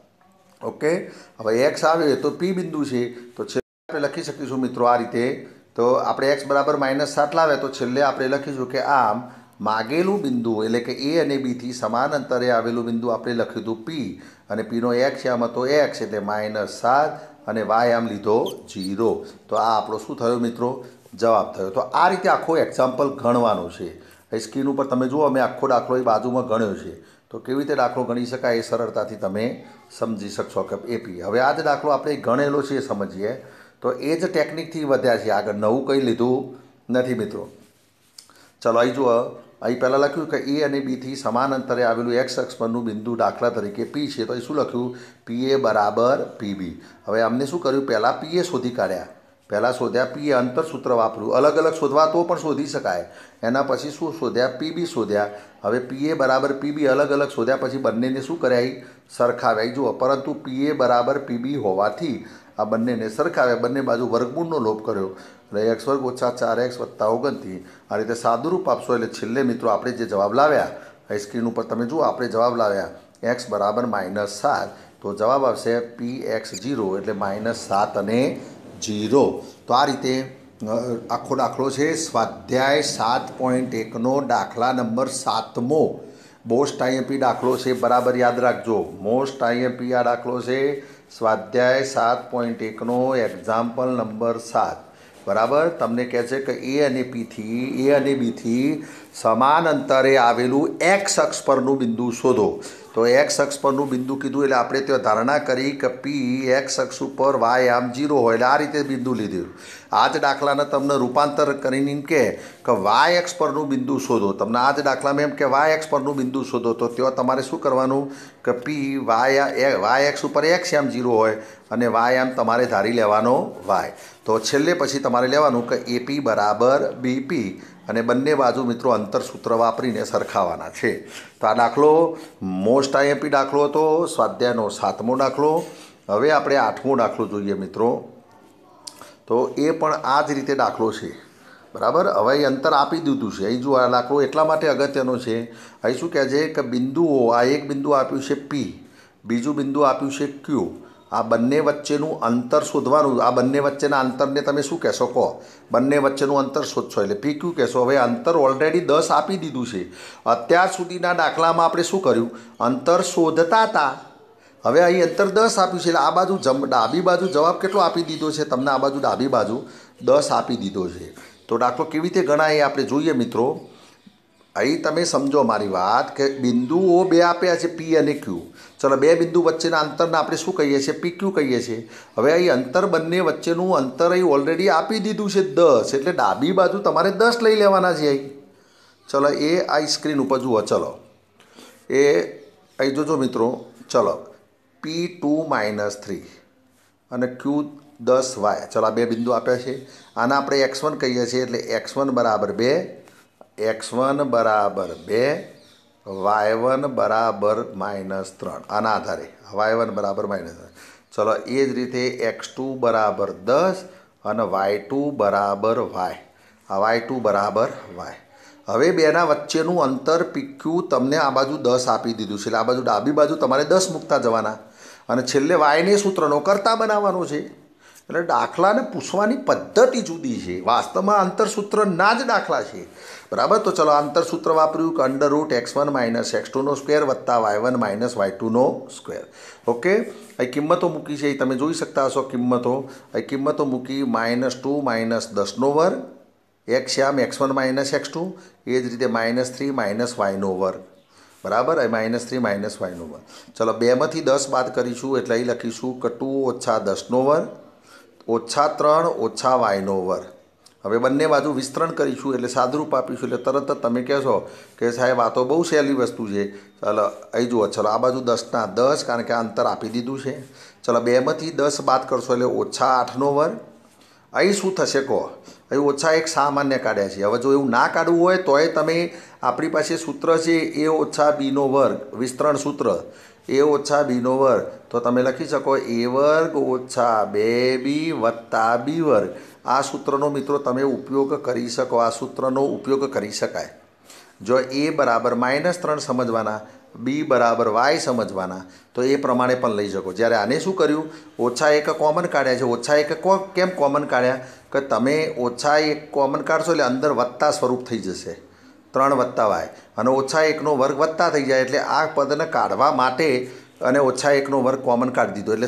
ઓકે? હવે એક્સ આવે તો પી બિંદુ છે. તો છેલ્લે આપણે લખી શકીશું મિત્રો આ રીતે. તો આપણે એક્સ બરાબર માઇનસ સાત લાવે તો છેલ્લે આપણે લખીશું કે આમ માગેલું બિંદુ, એટલે કે એ અને બીથી સમાન અંતરે આવેલું બિંદુ આપણે લખ્યું હતું પી. અને પીનો એક્સ આમ હતો એક્સ, એટલે માઇનસ સાત અને વાય આમ લીધો જીરો તો આ આપણો શું થયો મિત્રો? જવાબ થયો. તો આ રીતે આખો એક્ઝામ્પલ ગણવાનો છે. એ સ્ક્રીન ઉપર તમે જુઓ, અમે આખો દાખલો એ બાજુમાં ગણ્યો છે. તો કેવી રીતે દાખલો ગણી શકાય એ સરળતાથી તમે સમજી શકશો કે એપી હવે આ જ દાખલો આપણે ગણેલો છે એ સમજીએ. તો એ જ ટેકનિકથી વધ્યા છે. આગળ નવું કંઈ લીધું નથી મિત્રો. ચલો અહીં જુઓ. અહીં પહેલાં લખ્યું કે એ અને બીથી સમાન અંતરે આવેલું એક્સ અક્ષ પરનું બિંદુ દાખલા તરીકે પી છે. તો અહીં શું લખ્યું? પી એ બરાબર પીબી હવે અમને શું કર્યું? પહેલાં પીએ શોધી કાઢ્યા. પહેલાં શોધ્યા પીએ અંતર સૂત્ર વાપર્યું. અલગ અલગ શોધવા તો પણ શોધી શકાય. એના પછી શું શોધ્યા? પીબી શોધ્યા. હવે પીએ બરાબર પીબી અલગ અલગ શોધ્યા પછી બંનેને શું કર્યા સરખાવ્યા. જુઓ, પરંતુ પીએ બરાબર પીબી હોવાથી આ બંનેને સરખાવ્યા બંને બાજુ વર્ગમૂળનો લોપ કર્યો. એટલે એક્સ વર્ગ ઓછા ચાર એક્સ વત્તા ઓગણથી. આ રીતે સાદુરૂપ આપશો એટલે છેલ્લે મિત્રો આપણે જે જવાબ લાવ્યા સ્ક્રીન ઉપર તમે જુઓ, આપણે જવાબ લાવ્યા એક્સ બરાબર માઇનસ સાત. તો જવાબ આવશે પી એક્સ જીરો એટલે માઇનસ સાત અને જીરો તો આ રીતે આખો દાખલો છે. સ્વાધ્યાય સાત પોઈન્ટ એકનો દાખલા નંબર સાતમો. મોસ્ટ આઈએમપી દાખલો છે. બરાબર યાદ રાખજો. મોસ્ટ આઈએમપી આ દાખલો છે. સ્વાધ્યાય સાત પોઈન્ટ એકનો એક્ઝામ્પલ નંબર સાત. બરાબર? તમને કહે છે કે એ અને પીથી એ અને બીથી સમાન અંતરે આવેલું એક્સ અક્ષ પરનું બિંદુ શોધો. તો એક્સ અક્ષ પરનું બિંદુ કીધું એટલે આપણે ત્યાં ધારણા કરી કે પી એક્સ અક્ષ ઉપર વાય આમ જીરો હોય એટલે આ રીતે બિંદુ લીધું. આ જ દાખલાને તમને રૂપાંતર કરીને કહે કે વાય એક્સ પરનું બિંદુ શોધો. તમને આ જ દાખલામાં એમ કે વાય એક્સ પરનું બિંદુ શોધો. તો ત્યાં તમારે શું કરવાનું? કે પી વાય વાય એક્સ ઉપર એક્સ આમ જીરો હોય અને વાય આમ તમારે ધારી લેવાનો વાય તો છેલ્લે પછી તમારે લેવાનું કે એપી બરાબર બીપી અને બંને બાજુ મિત્રો અંતર સૂત્ર વાપરીને સરખાવાના છે. તો આ દાખલો, મોસ્ટ આઈએમપી દાખલો હતો, સ્વાધ્યાયનો સાતમો દાખલો. હવે આપણે આઠમો દાખલો જોઈએ મિત્રો. તો એ પણ આ જ રીતે દાખલો છે. બરાબર? હવે અહીં અંતર આપી દીધું છે. અહીં જો આ દાખલો એટલા માટે અગત્યનો છે. અહીં શું કહે છે કે બિંદુઓ, આ એક બિંદુ આપ્યું છે પી બીજું બિંદુ આપ્યું છે ક્યુ આ બંને વચ્ચેનું અંતર શોધવાનું, આ બંને વચ્ચેના અંતરને તમે શું કહેશો? કહો. બંને વચ્ચેનું અંતર શોધશો એટલે પી ક્યુ કહેશો. હવે અંતર ઓલરેડી દસ આપી દીધું છે. અત્યાર સુધીના દાખલામાં આપણે શું કર્યું? અંતર શોધતા હતા હવે અહીં અંતર દસ આપ્યું છે એટલે આ બાજુ જમ, ડાબી બાજુ જવાબ કેટલો આપી દીધો છે? તમને આ બાજુ ડાબી બાજુ દસ આપી દીધો છે. તો દાખલો કેવી રીતે ગણાય આપણે જોઈએ મિત્રો. અહીં તમે સમજો મારી વાત કે બિંદુઓ બે આપ્યા છે પી અને ક્યુ ચલો, બે બિંદુ વચ્ચેના અંતરને આપણે શું કહીએ છીએ? પી ક્યુ કહીએ છીએ. હવે અહીં અંતર બંને વચ્ચેનું અંતર અહીં ઓલરેડી આપી દીધું છે દસ. એટલે ડાબી બાજુ તમારે દસ લઈ લેવાના છે અહીં. ચલો, એ આ સ્ક્રીન ઉપર જુઓ. ચલો. એ અહીં જોજો મિત્રો. ચલો. પી ટુ માઇનસ થ્રી અને ક્યુ દસ વાય ચલો, આ બે બિંદુ આપ્યા છે. આના આપણે એક્સ વન કહીએ છીએ. એટલે એક્સ વન બરાબર બે. એક્સ વન બરાબર બે, વાય વન બરાબર માઇનસ ત્રણ આના આધારે વાય વન બરાબર માઇનસ ત્રણ. ચલો, એ જ રીતે એક્સ ટુ બરાબર દસ અને વાય ટુ બરાબર વાય. આ વાય ટુ બરાબર વાય. હવે બેના વચ્ચેનું અંતર પીક્યુ તમને આ બાજુ દસ આપી દીધું છે. એટલે આ બાજુ ડાબી બાજુ તમારે દસ મૂકતા જવાના. અને છેલ્લે વાયને સૂત્રનો કરતા બનાવવાનો છે. એટલે દાખલાને પૂછવાની પદ્ધતિ જુદી છે. વાસ્તવમાં આંતરસૂત્ર ના જ દાખલા છે. બરાબર? તો ચલો આંતરસૂત્ર વાપર્યું કે under root x one minus x ટુનો square વત્તા વાય વન માઇનસ વાય ટુનો સ્ક્વેર ઓકે અહીં કિંમતો મૂકી છે, એ તમે જોઈ શકતા હશો કિંમતો. અહીં કિંમતો મૂકી માઇનસ ટુ માઇનસ દસનો વર્ગ એક્સ શ્યામ X one minus X two એ જ રીતે માઇનસ થ્રી માઇનસ વાયનો વર્ગ. બરાબર? એ માઇનસ થ્રી માઇનસ વાયનો વર્ગ. ચલો બેમાંથી દસ બાદ કરીશું, એટલે અહીં લખીશું કે ટુ ઓછા દસનો વર્ગ, ઓછા ત્રણ ઓછા વાયનો વર્ગ. હવે બંને બાજુ વિસ્તરણ કરીશું એટલે સાદરૂપ આપીશું. એટલે તરત જ તમે કહેશો કે સાહેબ, આ તો બહુ સહેલી વસ્તુ છે. ચાલો, અહીં જુઓ, ચલો, આ બાજુ દસના દસ, કારણ કે આ અંતર આપી દીધું છે. ચલો, બેમાંથી દસ બાદ કરશો એટલે ઓછા આઠનો વર્ગ. અહીં શું થશે કહો? અહીં ઓછા એક સામાન્ય કાઢ્યા છે. હવે જો એવું ના કાઢવું હોય, તોય તમે આપણી પાસે સૂત્ર છે એ ઓછા બીનો વર્ગ, વિસ્તરણ સૂત્ર. એ ઓછા બીનો વર્ગ. તો તમે લખી શકો, એ વર્ગ ઓછા બે બી વત્તા બી વર્ગ. આ સૂત્રનો મિત્રો તમે ઉપયોગ કરી શકો, આ સૂત્રનો ઉપયોગ કરી શકાય. જો એ બરાબર માઇનસ ત્રણ સમજવાના, બી બરાબર વાય સમજવાના, તો એ પ્રમાણે પણ લઈ શકો. જ્યારે આને શું કર્યું? ઓછા એક કોમન કાઢ્યા છે. ઓછા એક કેમ કોમન કાઢ્યા? કે તમે ઓછા એક કોમન કાઢશો એટલે અંદર વત્તા સ્વરૂપ થઈ જશે. ત્રણ વત્તા વાય. અને ઓછા એકનો વર્ગ વત્તા થઈ જાય એટલે આ પદને કાઢવા માટે અને ઓછા એકનો વર્ગ કોમન કાઢી દીધો. એટલે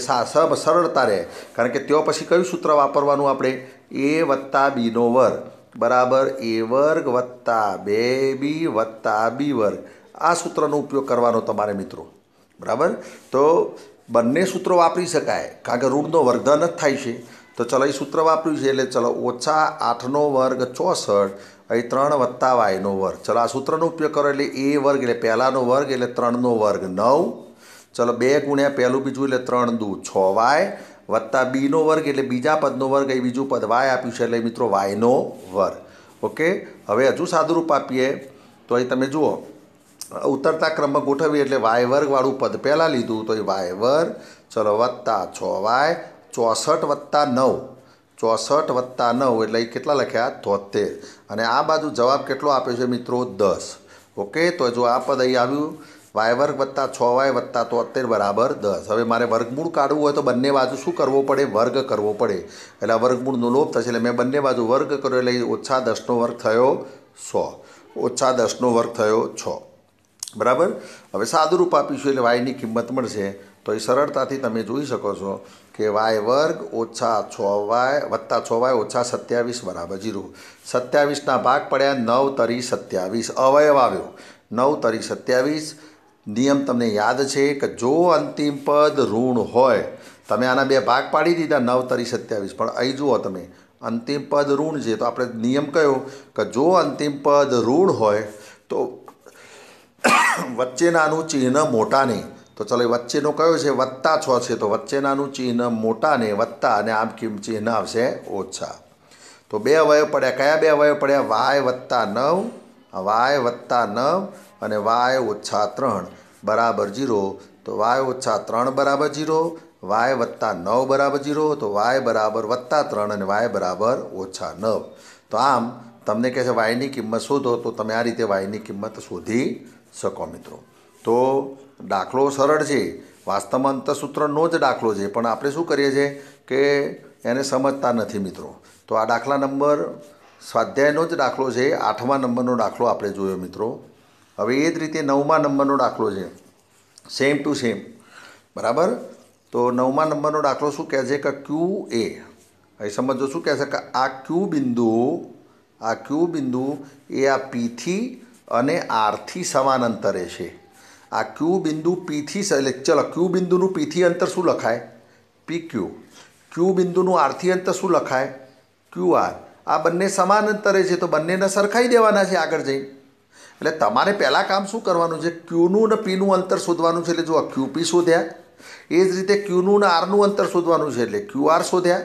સરળતા રહે. કારણ કે ત્યાં પછી કયું સૂત્ર વાપરવાનું આપણે? એ વત્તા બીનો વર્ગ. બરાબર? એ વર્ગ વત્તા બે બી વત્તા બી વર્ગ. આ સૂત્રનો ઉપયોગ કરવાનો તમારે મિત્રો. બરાબર? તો બંને સૂત્રો વાપરી શકાય. કારણ કે ઋણનો વર્ગધન જ થાય છે. તો ચલો એ સૂત્ર વાપર્યું છે એટલે ચલો ઓછા આઠનો વર્ગ ચોસઠ, અહીં ત્રણ વત્તા વાયનો વર્ગ. ચલો આ સૂત્રનો ઉપયોગ કરો એટલે એ વર્ગ એટલે પહેલાંનો વર્ગ એટલે ત્રણનો વર્ગ નવ. ચલો બે ગુણ્યા પહેલું બીજું એટલે ત્રણ દુ છ વાય. વત્તા બીનો વર્ગ એટલે બીજા પદનો વર્ગ એ બીજું પદ વાય આપ્યું છે એટલે મિત્રો વાયનો વર્ગ. ઓકે? હવે હજુ સાદુરૂપ આપીએ. તો અહીં તમે જુઓ. ઉતરતા ક્રમમાં ગોઠવીએ એટલે વાય વર્ગવાળું પદ પહેલાં લીધું તો એ વાય વર્ગ, ચલો વત્તા છ વાય, ચોસઠ વત્તા નવ. ચોસઠ વત્તા નવ એટલે એ કેટલા લખ્યા? તોતેર. અને આ બાજુ જવાબ કેટલો આપ્યો છે મિત્રો? દસ. ઓકે? તો જો આ પદ અહીં આવ્યું વાય વર્ગ વત્તા છ વાય વત્તા તોતેર બરાબર દસ. હવે મારે વર્ગમૂળ કાઢવું હોય તો બંને બાજુ શું કરવો પડે? વર્ગ કરવો પડે. એટલે વર્ગમૂળનો લોપ થશે એટલે મેં બંને બાજુ વર્ગ કર્યો એટલે ઓછા દસનો વર્ગ થયો સો ઓછા દસનો વર્ગ થયો છ. બરાબર? હવે સાદુરૂપ આપીશું એટલે વાયની કિંમત મળશે. તો એ સરળતાથી તમે જોઈ શકો છો કે વાય વર્ગ ઓછા છ વાય વત્તા છ વાય ઓછા સત્યાવીસ બરાબર જીરો. સત્યાવીસના ભાગ પડ્યા નવ તરી સત્યાવીસ. અવયવ આવ્યો. નવ તરી સત્યાવીસ. નિયમ તમને યાદ છે કે જો અંતિમ પદ ઋણ હોય, તમે આના બે ભાગ પાડી દીધા, નવ, તરી, સત્યાવીસ. પણ અહીં જુઓ તમે, અંતિમ પદ ઋણ છે, તો આપણે નિયમ કયો કે જો અંતિમ પદ ઋણ હોય, તો વચ્ચેનાનું ચિહ્ન મોટાને તો ચલો વચ્ચેનો કયો છે? વત્તા છ છે, તો વચ્ચેનાનું ચિહ્ન મોટાને વત્તા, અને આમ કિમ ચિહ્ન આવશે? ઓછા. તો બે અવયવ પડ્યા, કયા બે અવયવ પડ્યા? વાય વત્તા નવ વાય વત્તા નવ અને વાય ઓછા ત્રણ બરાબર જીરો, તો વાય ઓછા ત્રણ બરાબર જીરો, વાય વત્તા નવ બરાબર જીરો, તો વાય બરાબર વત્તા ત્રણ અને વાય બરાબર ઓછા નવ. તો આમ તમને કહે છે વાયની કિંમત શોધો, તો તમે આ રીતે વાયની કિંમત શોધી શકો મિત્રો. તો દાખલો સરળ છે. વાસ્તવમાં અંતસૂત્રનો જ દાખલો છે, પણ આપણે શું કરીએ છીએ કે એને સમજતા નથી મિત્રો. તો આ દાખલા નંબર સ્વાધ્યાયનો જ દાખલો છે. આઠમા નંબરનો દાખલો આપણે જોયો મિત્રો. હવે એ જ રીતે નવમા નંબરનો દાખલો છે. સેમ ટુ સેમ બરાબર? તો નવમા નંબરનો દાખલો શું કહે છે? કે ક્યુ એ અહીં સમજો શું કહે છે? કે આ ક્યુ બિંદુ, આ ક્યુ બિંદુ એ આ પીથી અને આરથી સમાન અંતરે છે. આ ક્યુ બિંદુ પીથી એટલે ચલો ક્યુ બિંદુનું પીથી અંતર શું લખાય? પી ક્યુ ક્યુ બિંદુનું આરથી અંતર શું લખાય? ક્યુ આર આ બંને સમાન અંતરે છે, તો બંનેને સરખાઈ દેવાના છે આગળ જઈને. એટલે તમારે પહેલાં કામ શું કરવાનું છે? ક્યુનું ને પીનું અંતર શોધવાનું છે. એટલે જો ક્યુ પી શોધ્યા. એ જ રીતે ક્યુનું ને આરનું અંતર શોધવાનું છે. એટલે ક્યુ આર શોધ્યા.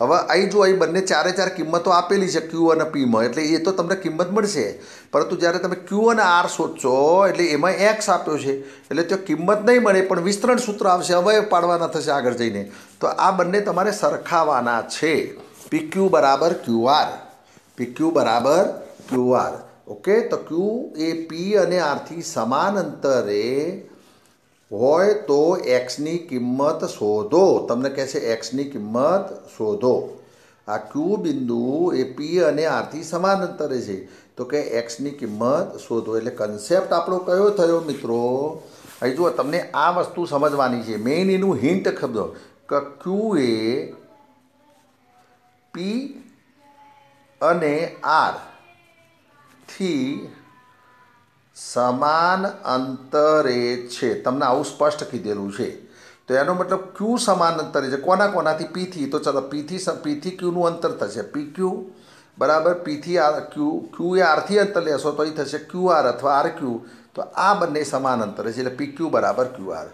હવે અહીં જો અહીં બંને ચારે ચાર કિંમતો આપેલી છે, ક્યુ અને પીમાં. એટલે એ તો તમને કિંમત મળશે. પરંતુ જ્યારે તમે ક્યુ અને આર શોધશો, એટલે એમાં એક્સ આપ્યો છે. એટલે તો કિંમત નહીં મળે, પણ વિસ્તરણ સૂત્ર આવશે. અવયવ પાડવાના થશે આગળ જઈને. તો આ બંને તમારે સરખાવાના છે. પી ક્યુ બરાબર ક્યુ આર. પી ક્યુ બરાબર ક્યુ આર. ઓકે, તો ક્યુ એ પી અને આરથી સમાન અંતરે હોય તો એક્સની કિંમત શોધો. તમને કહે છે એક્સની કિંમત શોધો. આ ક્યુ બિંદુ એ પી અને આરથી સમાન અંતરે છે. તો કે એક્સની કિંમત શોધો. એટલે કન્સેપ્ટ આપણો કયો થયો મિત્રો? અહીં જુઓ, તમને આ વસ્તુ સમજવાની છે. મેઇન એનું હિન્ટ ખબર. કે ક્યુ એ પી અને આર થી સમાન અંતરે છે. તમને આવું સ્પષ્ટ કીધેલું છે. તો એનો મતલબ ક્યુ સમાન અંતરે છે. કોના કોનાથી? પીથી તો ચાલો પીથી પીથી ક્યુનું અંતર થશે. પી ક્યુ બરાબર? પીથી આર ક્યુ ક્યુ એ આરથી અંતર લેશો તો એ થશે ક્યુ આર અથવા આર ક્યુ તો આ બંને સમાન અંતરે છે. એટલે પી ક્યુ બરાબર ક્યુ આર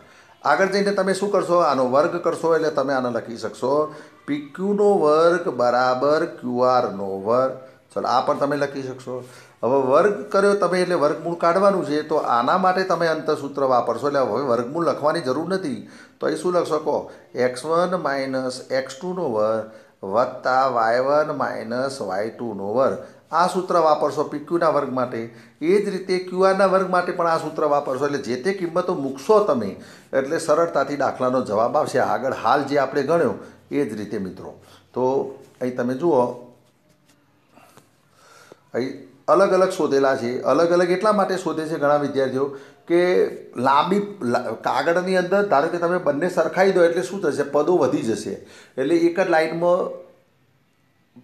આગળ જઈને તમે શું કરશો? આનો વર્ગ કરશો એટલે તમે આને લખી શકશો. પી ક્યુનો વર્ગ બરાબર ક્યુ આરનો વર્ગ. ચલો આ પણ તમે લખી શકશો. હવે વર્ગ કર્યો તમે એટલે વર્ગમૂળ કાઢવાનું છે, તો આના માટે તમે અંતસૂત્ર વાપરશો. એટલે હવે વર્ગમૂળ લખવાની જરૂર નથી. તો અહીં શું લખશો કહો? એક્સ વન માઇનસ એક્સ ટુનો વર્ગ વત્તા વાય વન માઇનસ વાય ટુનો વર્ગ. આ સૂત્ર વાપરશો પીક્યુના વર્ગ માટે. એ જ રીતે ક્યુઆરના વર્ગ માટે પણ આ સૂત્ર વાપરશો. એટલે જે તે કિંમતો મૂકશો તમે, એટલે સરળતાથી દાખલાનો જવાબ આવશે. આગળ હાલ જે આપણે ગણ્યો, એ જ રીતે મિત્રો. તો અહીં તમે જુઓ. અહીં અલગ અલગ શોધેલા છે, અલગ અલગ એટલા માટે શોધે છે ઘણા વિદ્યાર્થીઓ કે લાંબી કાગળની અંદર, ધારો કે તમે બંને સરખાઈ દો એટલે શું થશે? પદો વધી જશે. એટલે એક જ લાઇનમાં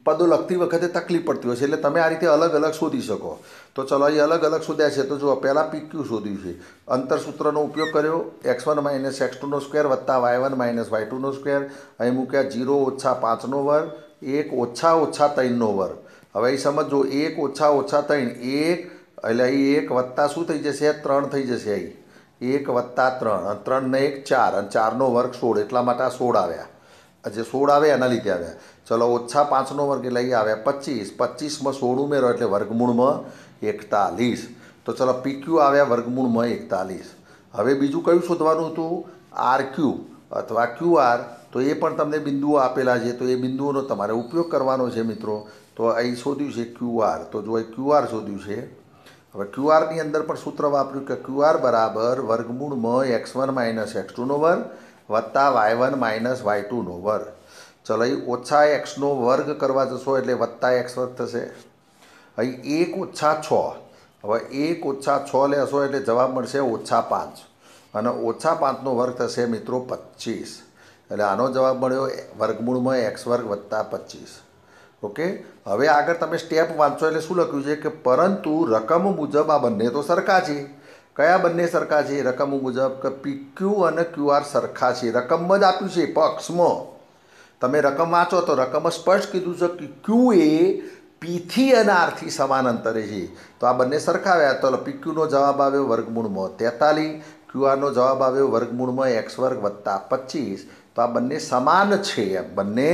પદો લખતી વખતે તકલીફ પડતી હોય છે, એટલે તમે આ રીતે અલગ અલગ શોધી શકો. તો ચલો, અહીં અલગ અલગ શોધ્યા છે. તો જુઓ, પહેલાં પીક્યુ શોધ્યું છે. અંતરસૂત્રનો ઉપયોગ કર્યો. એક્સ વન માઇનસ એક્સ ટુનો સ્ક્વેર વત્તા વાય વન માઇનસ વાય ટુનો સ્ક્વેર. અહીં મૂક્યા જીરો ઓછા પાંચનો વર્ગ, એક ઓછા ઓછા ત્રણનો વર્ગ. હવે એ સમજો એક ઓછા ઓછા ત્રણ, એક, એટલે અહીં એક વત્તા શું થઈ જશે? ત્રણ થઈ જશે અહીં એક વત્તા ત્રણ ત્રણ ને એક ચાર, અને ચારનો વર્ગ સોળ, એટલા માટે આ સોળ આવ્યા. જે સોળ આવે એના લીધે આવ્યા. ચલો, ઓછા પાંચનો વર્ગ એટલે અહીં આવ્યા પચીસ. પચીસમાં સોળ ઉમેરો એટલે વર્ગમૂળમાં એકતાલીસ. તો ચલો પીક્યુ આવ્યા વર્ગમૂળમાં એકતાલીસ. હવે બીજું કયું શોધવાનું હતું? આર ક્યુ અથવા ક્યુ આર? તો એ પણ તમને બિંદુઓ આપેલા છે. તો એ બિંદુઓનો તમારે ઉપયોગ કરવાનો છે, મિત્રો. તો અહીં શોધ્યું છે ક્યુઆર તો જો અહીં ક્યુઆર શોધ્યું છે. હવે ક્યુઆરની અંદર પણ સૂત્ર વાપર્યું કે ક્યુઆર બરાબર વર્ગમૂળમાં એક્સ વન માઇનસ એક્સ ટુનો વર્ગ વત્તા વાય વન માઇનસ વાય ટુનો વર્ગ. ચલો અહીં ઓછા એક્સનો વર્ગ કરવા જશો એટલે વત્તા એક્સ વર્ગ થશે. અહીં એક ઓછા છ. હવે એક ઓછા છ લેશો એટલે જવાબ મળશે ઓછા પાંચ. અને ઓછા પાંચનો વર્ગ થશે મિત્રો પચીસ એટલે આનો જવાબ મળ્યો વર્ગમૂળમાં એક્સ વર્ગ વત્તા પચીસ ઓકે? હવે આગળ તમે સ્ટેપ વાંચો એટલે શું લખ્યું છે કે, પરંતુ રકમ મુજબ આ બંને તો સરખા છે. કયા બંને સરખા છે? રકમ મુજબ કે પીક્યુ અને ક્યુઆર સરખા છે. રકમ જ આપ્યું છે પક્ષમાં. તમે રકમ વાંચો તો રકમ સ્પષ્ટ કીધું છે કે ક્યુ એ પીથી અને આરથી સમાન અંતરે છે. તો આ બંને સરખાવ્યા તો પીક્યુનો જવાબ આવ્યો વર્ગમૂળમાં તેતાલીસ ક્યુઆરનો જવાબ આવ્યો વર્ગમૂળમાં એક્સ વર્ગ વત્તા પચીસ. તો આ બંને સમાન છે બંને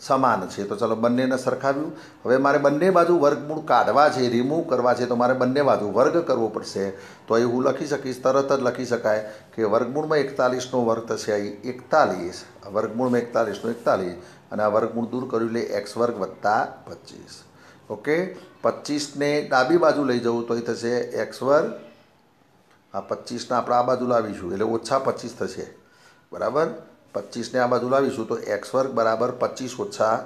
સમાન છે. તો ચલો બંનેને સરખાવ્યું. હવે મારે બંને બાજુ વર્ગમૂળ કાઢવા છે રિમૂવ કરવા છે, તો મારે બંને બાજુ વર્ગ કરવો પડશે. તો અહીં હું લખી શકીશ, તરત જ લખી શકાય કે વર્ગમૂળમાં એકતાલીસનો વર્ગ થશે અહીં એકતાલીસ. વર્ગમૂળમાં એકતાલીસનો એકતાલીસ. અને આ વર્ગમૂળ દૂર કર્યું એટલે એક્સ વર્ગ વત્તા પચીસ. ઓકે? પચીસને ડાબી બાજુ લઈ જવું તો એ થશે એક્સ વર્ગ. આ પચીસને આપણે આ બાજુ લાવીશું, એટલે ઓછા પચીસ થશે. બરાબર? પચીસને આ બાજુ લાવીશું તો એક્સ વર્ગ બરાબર પચીસ ઓછા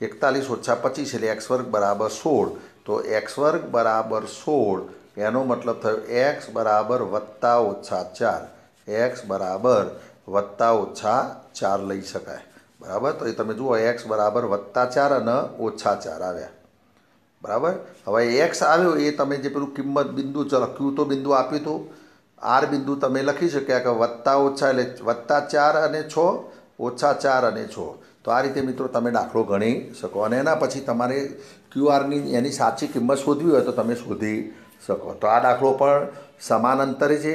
એકતાલીસ ઓછા પચીસ એટલે એક્સ વર્ગ બરાબર સોળ. તો એક્સ વર્ગ બરાબર સોળ, એનો મતલબ થયો એક્સ બરાબર વત્તા ઓછા ચાર. એક્સ બરાબર વત્તા ઓછા ચાર લઈ શકાય. બરાબર? તો એ તમે જુઓ, એક્સ બરાબર વત્તા ચાર અને ઓછા ચાર આવ્યા. બરાબર? હવે એક્સ આવ્યો એ તમે જે પેલું કિંમત બિંદુ ચલો તો બિંદુ આપ્યું હતું આર બિંદુ તમે લખી શક્યા કે વત્તા ઓછા એટલે વત્તા ચાર અને છ, ઓછા ચાર અને છ. તો આ રીતે મિત્રો તમે દાખલો ગણી શકો. અને એના પછી તમારે ક્યુઆરની એની સાચી કિંમત શોધવી હોય તો તમે શોધી શકો. તો આ દાખલો પણ સમાન અંતરે છે.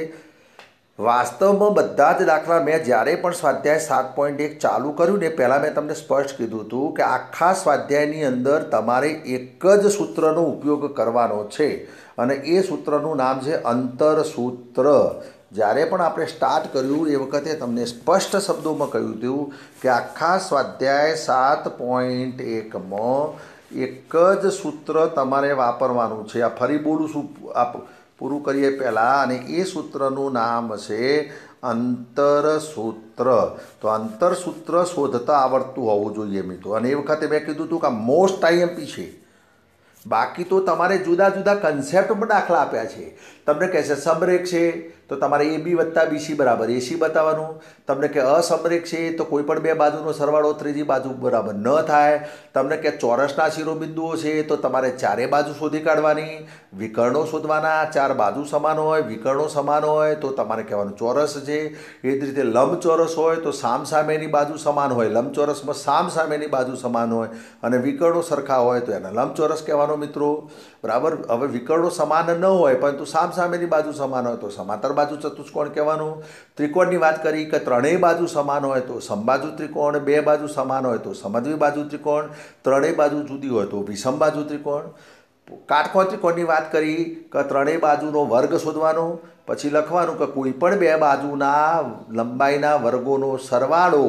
વાસ્તવમાં બધા જ દાખલા મેં જ્યારે પણ સ્વાધ્યાય સાત પોઈન્ટ એક ચાલુ કર્યું ને પહેલાં મેં તમને સ્પષ્ટ કીધું હતું કે આખા સ્વાધ્યાયની અંદર તમારે એક જ સૂત્રનો ઉપયોગ કરવાનો છે. અને એ સૂત્રનું નામ છે અંતર સૂત્ર જ્યારે પણ આપણે સ્ટાર્ટ કર્યું, એ વખતે તમને સ્પષ્ટ શબ્દોમાં કહ્યું હતું કે આખા સ્વાધ્યાય સાત પોઈન્ટ એકમાં એક જ સૂત્ર તમારે વાપરવાનું છે. આ ફરી બોલું શું આપ પૂરું કરીએ પહેલાં. અને એ સૂત્રનું નામ છે અંતર સૂત્ર તો અંતર સૂત્ર શોધતા આવડતું હોવું જોઈએ મિત્રો. અને એ વખતે મેં કીધું હતું કે આ મોસ્ટ આઈએમપી છે. બાકી તો તમારે જુદા જુદા કન્સેપ્ટમાં દાખલા આપ્યા છે. તમને કહેશે સમરેખ છે, તો તમારે એ બી વત્તા બીસી બરાબર એસી બતાવવાનું. તમને કે અસમરેખ છે, તો કોઈ પણ બે બાજુનો સરવાળો ત્રીજી બાજુ બરાબર ન થાય. તમને કે ચોરસના શિરોબિંદુઓ છે, તો તમારે ચારે બાજુ શોધી કાઢવાની. વિકર્ણો શોધવાના, ચાર બાજુ સમાન હોય, વિકર્ણો સમાન હોય, તો તમારે કહેવાનું ચોરસ છે. એ જ રીતે લંબચોરસ હોય, તો સામ સામેની બાજુ સમાન હોય, લંબચોરસમાં સામ સામેની બાજુ સમાન હોય અને વિકર્ણો સરખા હોય, તો એને લંબચોરસ કહેવાનો મિત્રો. બરાબર? હવે વિકર્ણો સમાન ન હોય, પરંતુ સામ સામેની બાજુ સમાન હોય તો સમાંતર બાજુ ચતુષ્કોણ કહેવાનું. ત્રિકોણની વાત કરી કે ત્રણેય બાજુ સમાન હોય તો સમબાજુ ત્રિકોણ, બે બાજુ સમાન હોય તો સમદ્વી બાજુ ત્રિકોણ, ત્રણેય બાજુ જુદી હોય તો વિષમ બાજુ ત્રિકોણ. કાટકોણ ત્રિકોણની વાત કરી કે ત્રણેય બાજુનો વર્ગ શોધવાનો, પછી લખવાનું કે કોઈ પણ બે બાજુના લંબાઈના વર્ગોનો સરવાળો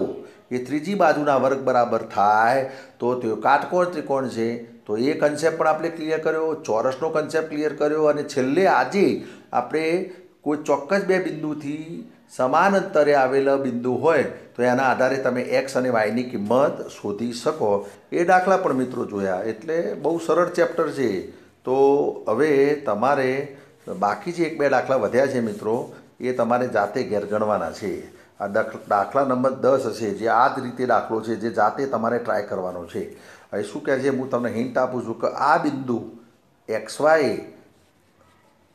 એ ત્રીજી બાજુના વર્ગ બરાબર થાય. તો તે કાટકોણ ત્રિકોણ છે તો એ કન્સેપ્ટ પણ આપણે ક્લિયર કર્યો, ચોરસનો કન્સેપ્ટ ક્લિયર કર્યો અને છેલ્લે આજે આપણે કોઈ ચોક્કસ બે બિંદુથી સમાન અંતરે આવેલા બિંદુ હોય, તો એના આધારે તમે એક્સ અને વાયની કિંમત શોધી શકો. એ દાખલા પણ મિત્રો જોયા, એટલે બહુ સરળ ચેપ્ટર છે. તો હવે તમારે બાકી જે એક બે દાખલા વધ્યા છે મિત્રો, એ તમારે જાતે ઘેર ગણવાના છે. આ દાખલા નંબર દસ હશે, જે આ જ રીતે દાખલો છે, જે જાતે તમારે ટ્રાય કરવાનો છે. હવે શું કહે છે? હું તમને હિન્ટ આપું છું કે આ બિંદુ એક્સ વાય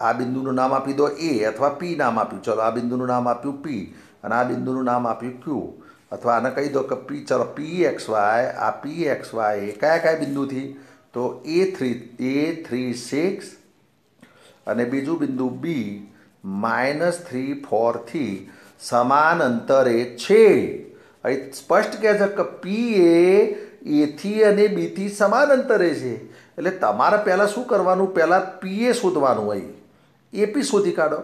આ બિંદુનું નામ આપી દો એ અથવા પી નામ આપ્યું. ચલો, આ બિંદુનું નામ આપ્યું પી અને આ બિંદુનું નામ આપ્યું ક્યુ અથવા આને કહી દો કે પી ચલો પી એક્સ વાય આ પી એક્સ વાય એ કયા કયા બિંદુથી? તો A three A three six અને બીજું બિંદુ બી માઇનસ થ્રી ફોરથી સમાન અંતરે છે. અહીં સ્પષ્ટ કહે છે કે પી એ એથી અને બીથી સમાન અંતરે છે. એટલે તમારે પહેલાં શું કરવાનું? પહેલાં પીએ શોધવાનું હોય. એપી શોધી કાઢો.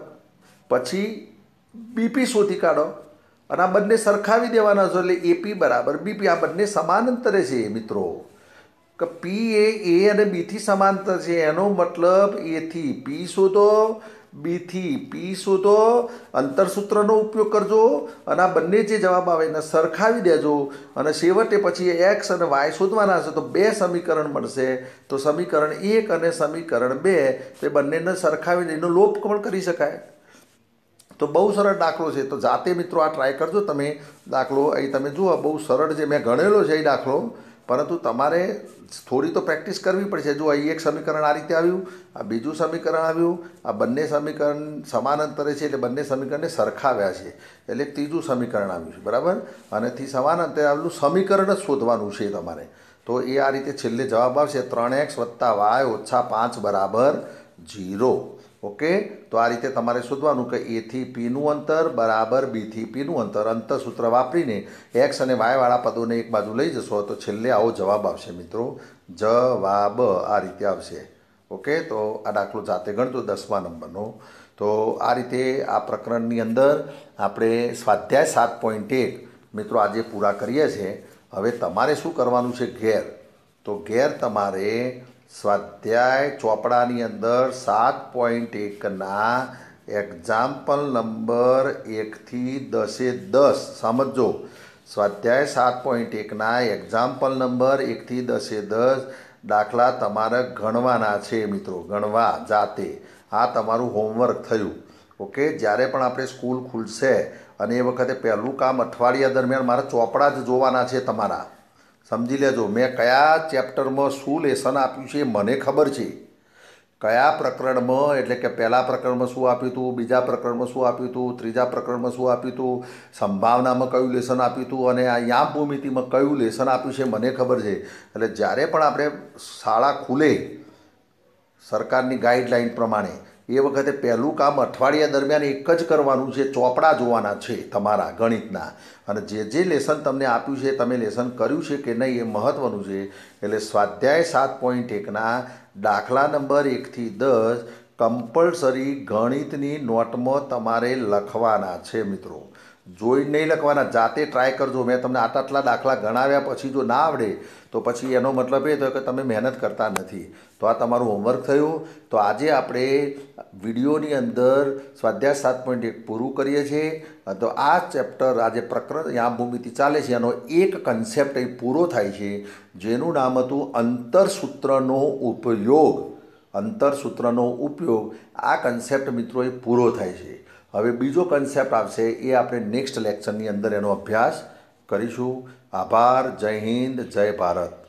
પછી બીપી શોધી કાઢો. અને આ બંને સરખાવી દેવાના છો એટલે એપી બરાબર બીપી આ બંને સમાન અંતરે છે મિત્રો. કે પી એ એ અને બીથી સમાંતર છે. એનો મતલબ એથી પી શોધો બીથી પી શોધો, અંતરસૂત્રનો ઉપયોગ કરજો અને આ બંને જે જવાબ આવે એને સરખાવી દેજો અને છેવટે પછી એક્સ અને વાય શોધવાના છે તો બે સમીકરણ મળશે. તો સમીકરણ એક અને સમીકરણ બે, તે બંનેને સરખાવીને એનો લોપ પણ કરી શકાય. તો બહુ સરળ દાખલો છે. તો જાતે મિત્રો આ ટ્રાય કરજો તમે. દાખલો અહીં તમે જુઓ, બહુ સરળ જે મેં ગણેલો છે એ દાખલો. પરંતુ તમારે થોડી તો પ્રેક્ટિસ કરવી પડશે. જો અહીં એક સમીકરણ આ રીતે આવ્યું, આ બીજું સમીકરણ આવ્યું, આ બંને સમીકરણ સમાન અંતરે છે એટલે બંને સમીકરણને સરખાવ્યા છે. એટલે ત્રીજું સમીકરણ આવ્યું છે, બરાબર? અને થી સમાન અંતરે આવેલું સમીકરણ જ શોધવાનું છે તમારે. તો એ આ રીતે છેલ્લે જવાબ આવશે. ત્રણ એક્સ વત્તા વાય ઓછા પાંચ બરાબર જીરો ઓકે? તો આ રીતે તમારે શોધવાનું કે એથી પીનું અંતર બરાબર બીથી પીનું અંતર અંતરસૂત્ર વાપરીને એક્સ અને વાયવાળા પદોને એક બાજુ લઈ જશો તો છેલ્લે આવો જવાબ આવશે મિત્રો. જવાબ આ રીતે આવશે. ઓકે? તો આ દાખલો જાતે ગણતો દસમા નંબરનો. તો આ રીતે આ પ્રકરણની અંદર આપણે સ્વાધ્યાય સાત પોઈન્ટ એક મિત્રો આજે પૂરા કરીએ છીએ. હવે તમારે શું કરવાનું છે? ઘેર. તો ઘેર તમારે સ્વાધ્યાય ચોપડાની અંદર સાત પોઈન્ટ એકના એક્ઝામ્પલ નંબર એકથી દસે દસ. સમજો. સ્વાધ્યાય સાત પોઈન્ટ એકના એક્ઝામ્પલ નંબર એકથી દસે દસ દાખલા તમારે ગણવાના છે મિત્રો. ગણવા જાતે. આ તમારું હોમવર્ક થયું. ઓકે જ્યારે પણ આપણે સ્કૂલ ખુલશે અને એ વખતે પહેલું કામ અઠવાડિયા દરમિયાન મારા ચોપડા જ જોવાના છે તમારા. સમજી લેજો. મેં કયા ચેપ્ટરમાં શું લેસન આપ્યું છે એ મને ખબર છે. કયા પ્રકરણમાં, એટલે કે પહેલાં પ્રકરણમાં શું આપ્યું હતું, બીજા પ્રકરણમાં શું આપ્યું હતું, ત્રીજા પ્રકરણમાં શું આપ્યું હતું, સંભાવનામાં કયું લેસન આપ્યું હતું અને આ યામ ભૂમિતિમાં કયું લેસન આપ્યું છે મને ખબર છે. એટલે જ્યારે પણ આપણે શાળા ખુલે સરકારની ગાઈડલાઈન પ્રમાણે એ વખતે પહેલું કામ અઠવાડિયા દરમિયાન એક જ કરવાનું છે, ચોપડા જોવાના છે તમારા ગણિતના. અને જે જે લેસન તમને આપ્યું છે, તમે લેસન કર્યું છે કે નહીં એ મહત્ત્વનું છે. એટલે સ્વાધ્યાય સાત પોઈન્ટ એકના દાખલા નંબર એકથી દસ કમ્પલસરી ગણિતની નોટમાં તમારે લખવાના છે મિત્રો. જોઈ નહીં લખવાના, જાતે ટ્રાય કરજો. મેં તમને આટલા આટલા દાખલા ગણાવ્યા પછી જો ના આવડે તો પછી એનો મતલબ એ થયો કે તમે મહેનત કરતા નથી. તો આ તમારું હોમવર્ક થયું. તો આજે આપણે વિડીયોની અંદર સ્વાધ્યાય સાત પોઈન્ટ એક પૂરું કરીએ છીએ. તો આ ચેપ્ટર આજે પ્રકરણ યા ભૂમિતિ ચાલે છે. એનો એક કન્સેપ્ટ એ પૂરો થાય છે, જેનું નામ હતું અંતરસૂત્રનો ઉપયોગ. અંતરસૂત્રનો ઉપયોગ આ કન્સેપ્ટ મિત્રો એ પૂરો થાય છે. હવે બીજો કન્સેપ્ટ આવશે એ આપણે નેક્સ્ટ લેક્ચરની અંદર એનો અભ્યાસ કરીશું. આભાર જય હિન્દ જય ભારત.